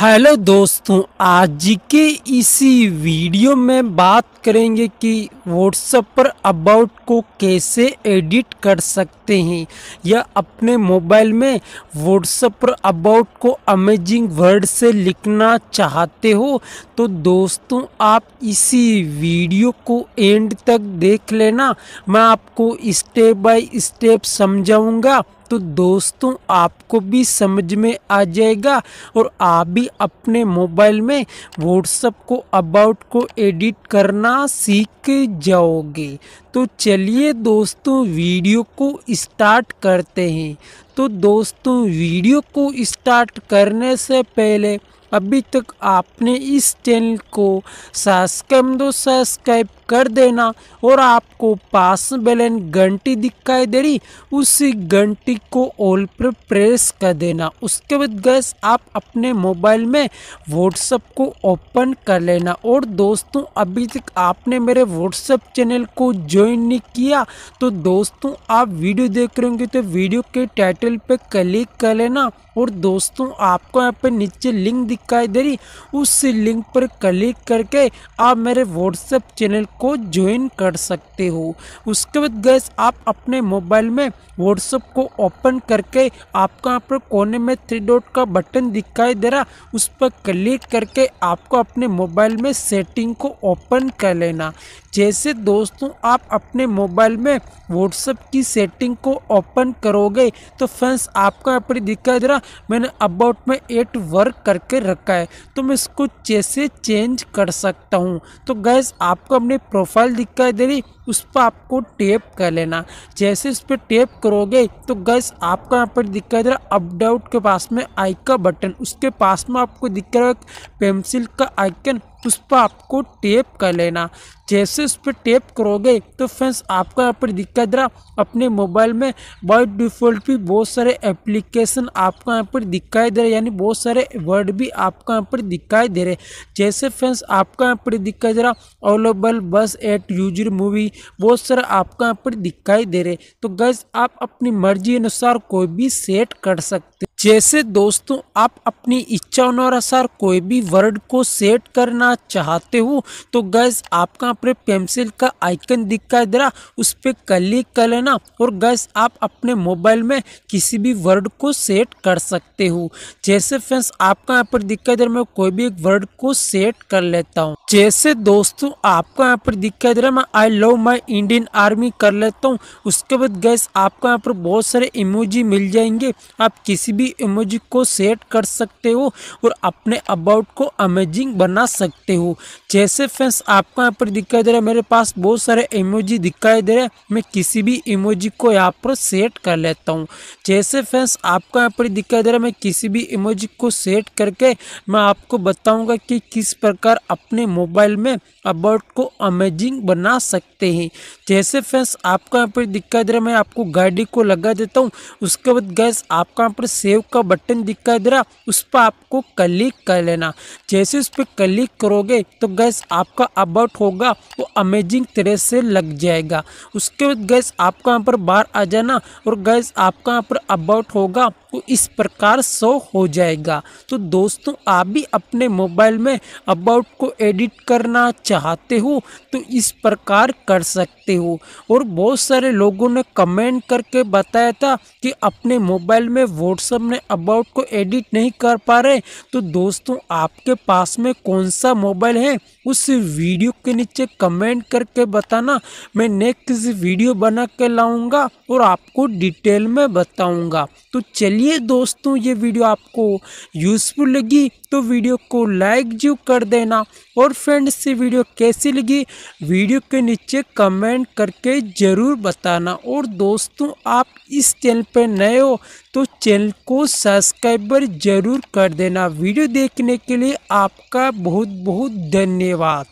Hello दोस्तों, आज के इसी वीडियो में बात करेंगे कि व्हाट्सएप पर अबाउट को कैसे एडिट कर सकते हैं या अपने मोबाइल में व्हाट्सएप पर अबाउट को अमेजिंग वर्ड से लिखना चाहते हो तो दोस्तों आप इसी वीडियो को एंड तक देख लेना। मैं आपको स्टेप बाय स्टेप समझाऊँगा। तो दोस्तों, आपको भी समझ में आ जाएगा और आप भी अपने मोबाइल में व्हाट्सअप को अबाउट को एडिट करना सीख जाओगे। तो चलिए दोस्तों वीडियो को स्टार्ट करते हैं। तो दोस्तों वीडियो को स्टार्ट करने से पहले अभी तक आपने इस चैनल को सब्सक्राइब दो सब्सक्राइब कर देना। और आपको पास बेलन घंटी दिखाई दे रही, उसी घंटी को ऑल पर प्रेस कर देना। उसके बाद गैस, आप अपने मोबाइल में व्हाट्सएप को ओपन कर लेना। और दोस्तों, अभी तक आपने मेरे व्हाट्सअप चैनल को ज्वाइन नहीं किया तो दोस्तों, आप वीडियो देख रहे होंगे तो वीडियो के टाइटल पर क्लिक कर लेना। और दोस्तों, आपको यहाँ पे नीचे लिंक दिखाई दे रही, उस लिंक पर क्लिक करके आप मेरे व्हाट्सएप चैनल को ज्वाइन कर सकते हो। उसके बाद गैस आप अपने मोबाइल में व्हाट्सएप को ओपन करके आपको यहाँ पर कोने में थ्री डॉट का बटन दिखाई दे रहा, उस पर क्लिक करके आपको अपने मोबाइल में सेटिंग को ओपन कर लेना। जैसे दोस्तों, आप अपने मोबाइल में व्हाट्सएप की सेटिंग को ओपन करोगे तो फ्रेंड्स आपको यहाँ पर दिखाई दे रहा, मैंने अबाउट में एट वर्क करके रखा है तो मैं इसको जैसे चेंज कर सकता हूँ। तो गैस आपको अपनी प्रोफ़ाइल दिखाई दे रही उस पर आपको टेप कर लेना। जैसे इस पर टेप करोगे तो गैस आपको यहाँ पर दिखाई दे रहा अप डाउट के पास में आई का बटन उसके पास में आपको दिख रहा पेंसिल का आइकन उस पर आपको टेप कर लेना। जैसे उस पर टेप करोगे तो फ्रेंड्स आपको यहाँ पर दिक्कत रहा अपने मोबाइल में बाय डिफ़ॉल्ट भी बहुत सारे एप्लीकेशन आपको यहाँ पर दिखाई दे रहे यानी बहुत सारे वर्ड भी आपको यहाँ पर दिखाई दे रहे जैसे फ्रेंड्स आपको यहाँ पर दिखाई दे रहा अवेलेबल बस एट यूज़र मूवी बहुत सर आपको यहाँ पर दिखाई दे रहे। तो गैस आप अपनी मर्ज़ी अनुसार कोई भी सेट कर सकते जैसे दोस्तों, आप अपनी इच्छा अनुसार कोई भी वर्ड को सेट करना चाहते हो तो गैस आपका अपने पेंसिल का आइकन दिखाई दे रहा, उस पर क्लिक कर लेना और गैस आप अपने मोबाइल में किसी भी वर्ड को सेट कर सकते हो। जैसे फ्रेंड्स आपका यहाँ पर दिखाई दे रहा, मैं कोई भी एक वर्ड को सेट कर लेता हूँ। जैसे दोस्तों, आपका यहाँ पर दिखाई दे रहा, मैं I love my Indian Army कर लेता हूँ। उसके बाद गैस आपको यहाँ पर बहुत सारे इमोजी मिल जाएँगे। आप किसी भी इमोजी को सेट कर सकते हो और अपने अबाउट को अमेजिंग बना सकते हो। जैसे फ्रेंड्स आपको यहाँ पर दिखाई दे रहा है, मेरे पास बहुत सारे इमोजी दिखाई दे रहे हैं। मैं किसी भी इमोजी को यहाँ पर सेट कर लेता हूँ। जैसे फ्रेंड्स आपको यहाँ पर दिखाई दे रहा है, मैं किसी भी इमोजी को सेट करके मैं आपको बताऊँगा कि किस प्रकार अपने मोबाइल में अबाउट को अमेजिंग बना सकते हैं। जैसे फ्रेंड्स आपको यहाँ पर दिखाई दे रहा है, मैं आपको गाड़ी को लगा देता हूँ। उसके बाद गैस आपका यहाँ पर सेव का बटन दिखाई दे रहा, उस पर आपको क्लिक कर लेना। जैसे उस पर क्लिक करोगे तो गैस आपका अबाउट होगा, वो अमेजिंग तरह से लग जाएगा। उसके बाद गैस आपका यहाँ पर बाहर आ जाना, और गैस आपका यहाँ पर अबाउट होगा, वो इस प्रकार शो हो जाएगा। तो दोस्तों, आप भी अपने मोबाइल में अबाउट को एडिट करना चाहते हो तो इस प्रकार कर सकते हो। और बहुत सारे लोगों ने कमेंट करके बताया था कि अपने मोबाइल में व्हाट्सएप में अबाउट को एडिट नहीं कर पा रहे तो दोस्तों, आपके पास में कौन सा मोबाइल है, उस वीडियो के नीचे कमेंट करके बताना। मैं नेक्स्ट वीडियो बना के लाऊँगा और आपको डिटेल में बताऊँगा। तो चलिए दोस्तों, ये वीडियो आपको यूज़फुल लगी। तो वीडियो को लाइक जो कर देना। और फ्रेंड्स से वीडियो कैसी लगी, वीडियो के नीचे कमेंट करके ज़रूर बताना। और दोस्तों, आप इस चैनल पर नए हो तो चैनल को सब्सक्राइबर ज़रूर कर देना। वीडियो देखने के लिए आपका बहुत बहुत धन्यवाद।